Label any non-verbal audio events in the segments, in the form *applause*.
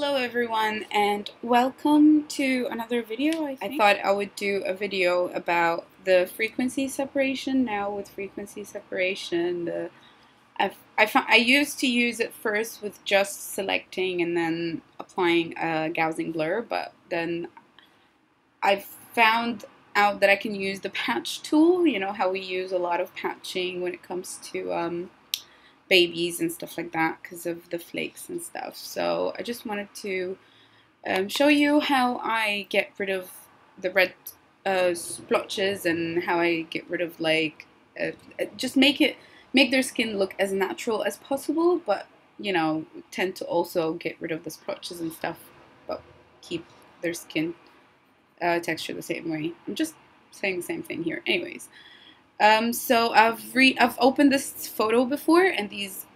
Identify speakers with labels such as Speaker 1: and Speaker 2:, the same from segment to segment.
Speaker 1: Hello everyone and welcome to another video. I, I, thought I would do a video about the frequency separation. Now with frequency separation, the I've, I, found, I used to use it first with just selecting and then applying a Gaussian blur, but then I've found out that I can use the patch tool. You know how we use a lot of patching when it comes to um, babies and stuff like that because of the flakes and stuff. So I just wanted to um, show you how I get rid of the red uh, splotches and how I get rid of like uh, just make it make their skin look as natural as possible, but you know tend to also get rid of the splotches and stuff, but keep their skin uh, texture the same way. I'm just saying the same thing here. Anyways. Um, so I've re I've opened this photo before, and these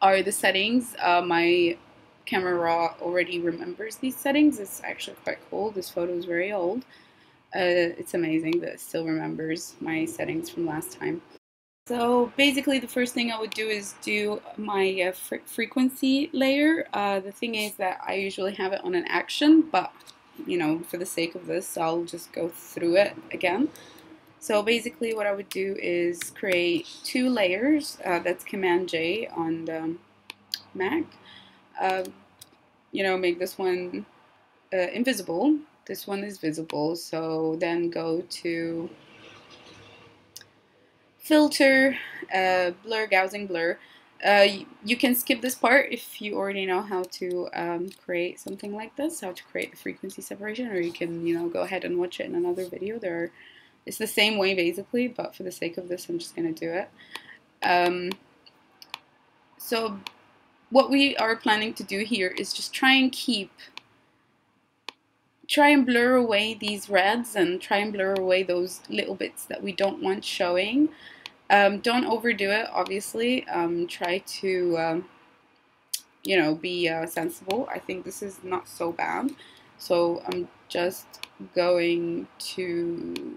Speaker 1: are the settings. Uh, my camera raw already remembers these settings. It's actually quite cool. This photo is very old. Uh, it's amazing that it still remembers my settings from last time. So basically the first thing I would do is do my uh, fre frequency layer. Uh, the thing is that I usually have it on an action, but you know, for the sake of this, I'll just go through it again. So basically what I would do is create two layers. Uh, that's Command J on the Mac. Uh, you know, make this one uh, invisible. This one is visible. So then go to Filter, uh, Blur, Gaussian Blur. Uh, you can skip this part if you already know how to um, create something like this, how to create a frequency separation, or you can, you know, go ahead and watch it in another video. There are it's the same way basically, but for the sake of this, I'm just going to do it. Um, so what we are planning to do here is just try and keep, try and blur away these reds and try and blur away those little bits that we don't want showing. Um, don't overdo it, obviously. Um, try to, um, you know, be uh, sensible. I think this is not so bad. So I'm just going to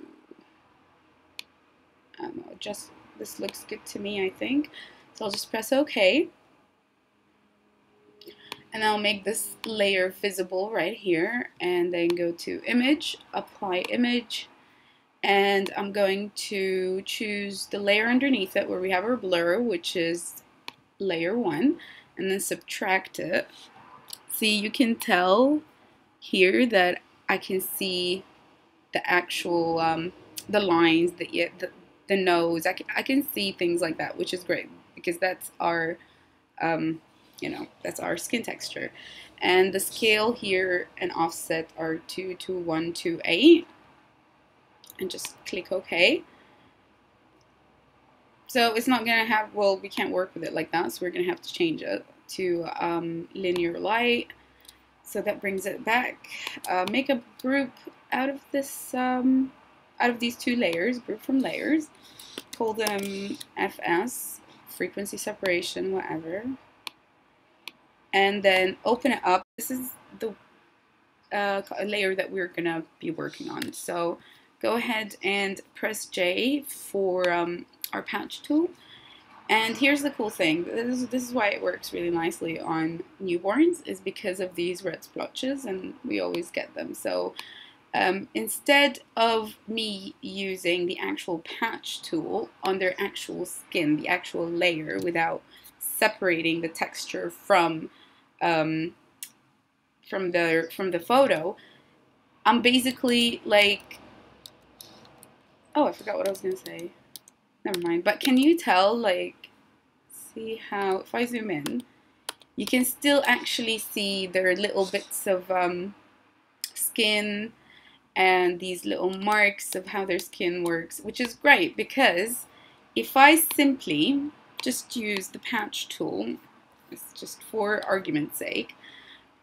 Speaker 1: um, just this looks good to me I think. So I'll just press OK. And I'll make this layer visible right here and then go to image apply image. And I'm going to choose the layer underneath it where we have our blur which is layer 1 and then subtract it. See you can tell here that I can see the actual um, the lines that the, the nose. I can, I can see things like that, which is great because that's our, um, you know, that's our skin texture. And the scale here and offset are 22128. And just click OK. So it's not going to have, well, we can't work with it like that, so we're going to have to change it to um, linear light. So that brings it back. Uh, make a group out of this um, out of these two layers, group from layers, call them FS, frequency separation, whatever. And then open it up. This is the uh, layer that we're to be working on. So go ahead and press J for um, our patch tool. And here's the cool thing. This is, this is why it works really nicely on newborns is because of these red splotches and we always get them. So um, instead of me using the actual patch tool on their actual skin, the actual layer, without separating the texture from um, from the from the photo, I'm basically like, oh, I forgot what I was gonna say. Never mind. But can you tell, like, see how if I zoom in, you can still actually see there are little bits of um, skin and these little marks of how their skin works, which is great because if I simply just use the patch tool, it's just for argument's sake,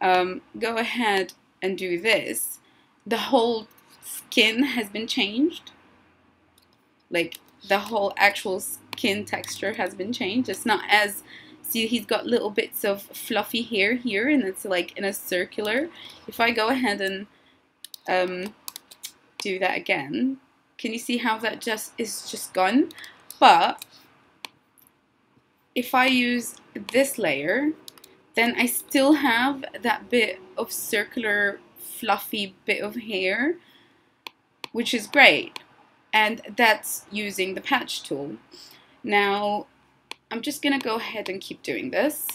Speaker 1: um, go ahead and do this, the whole skin has been changed. Like the whole actual skin texture has been changed. It's not as see he's got little bits of fluffy hair here and it's like in a circular. If I go ahead and um, do that again. Can you see how that just is just gone? But if I use this layer then I still have that bit of circular fluffy bit of hair, which is great. And that's using the patch tool. Now, I'm just to go ahead and keep doing this.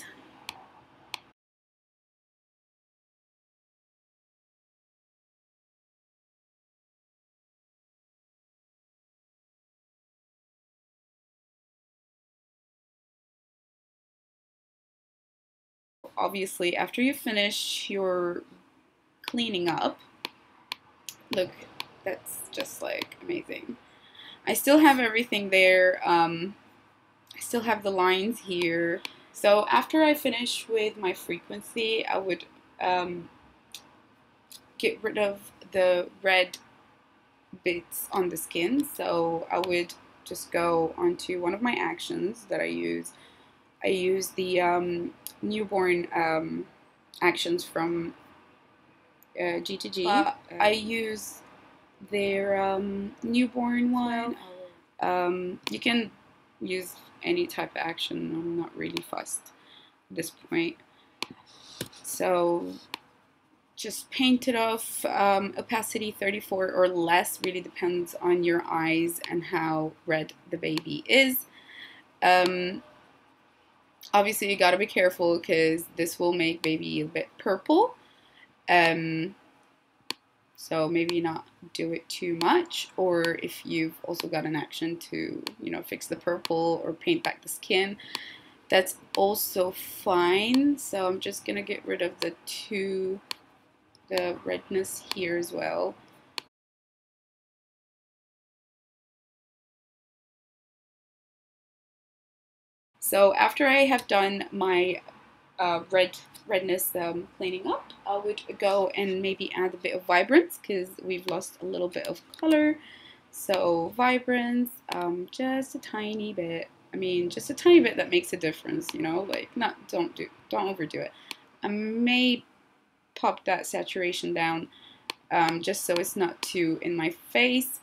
Speaker 1: Obviously after you finish your cleaning up, look, that's just like amazing. I still have everything there. Um, I still have the lines here. So after I finish with my frequency, I would um, get rid of the red bits on the skin. So I would just go onto one of my actions that I use. I use the um, newborn um, actions from uh, G2G. Uh, I use their um, newborn one. Um, you can use any type of action. I'm not really fussed at this point. So just paint it off. Um, opacity 34 or less really depends on your eyes and how red the baby is. Um, obviously you got to be careful because this will make baby a bit purple. Um, so maybe not do it too much or if you've also got an action to, you know, fix the purple or paint back the skin, that's also fine. So I'm just to get rid of the two, the redness here as well. So after I have done my uh, red redness um, cleaning up, I would go and maybe add a bit of vibrance because we've lost a little bit of color. So vibrance, um, just a tiny bit. I mean, just a tiny bit that makes a difference, you know, like not, don't do, don't overdo it. I may pop that saturation down um, just so it's not too in my face.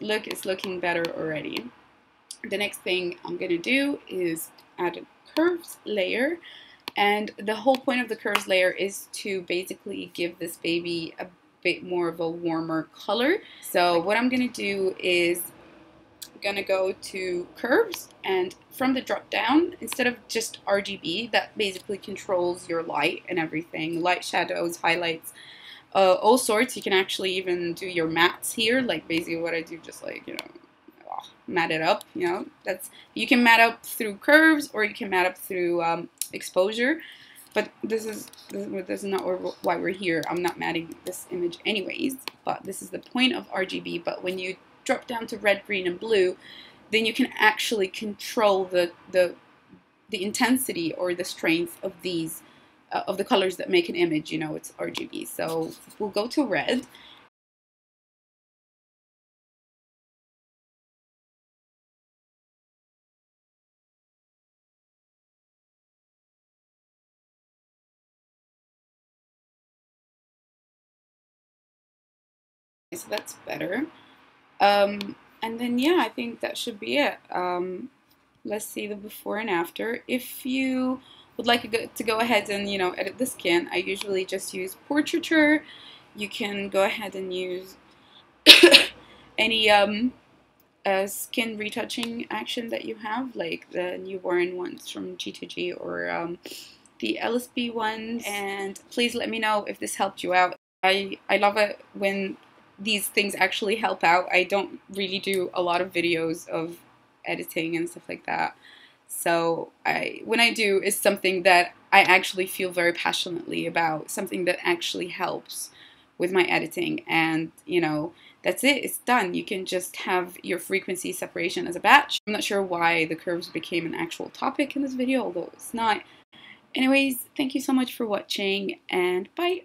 Speaker 1: Look, it's looking better already. The next thing I'm going to do is add a curves layer and the whole point of the curves layer is to basically give this baby a bit more of a warmer color. So what I'm going to do is going to go to curves and from the drop down instead of just RGB that basically controls your light and everything light shadows highlights uh, all sorts you can actually even do your mats here like basically what I do just like you know mat it up. You know, that's you can mat up through curves or you can mat up through um, exposure. But this is this is not why we're here. I'm not matting this image anyways. But this is the point of RGB. But when you drop down to red, green, and blue, then you can actually control the the the intensity or the strength of these uh, of the colors that make an image. You know, it's RGB. So we'll go to red so that's better. Um, and then yeah, I think that should be it. Um, let's see the before and after. If you would like to go ahead and you know edit the skin, I usually just use portraiture. You can go ahead and use *coughs* any um, uh, skin retouching action that you have, like the newborn ones from G2G or um, the LSB ones. And please let me know if this helped you out. I, I love it when these things actually help out. I don't really do a lot of videos of editing and stuff like that. So I when I do is something that I actually feel very passionately about, something that actually helps with my editing. And you know that's it. It's done. You can just have your frequency separation as a batch. I'm not sure why the curves became an actual topic in this video although it's not. Anyways thank you so much for watching and bye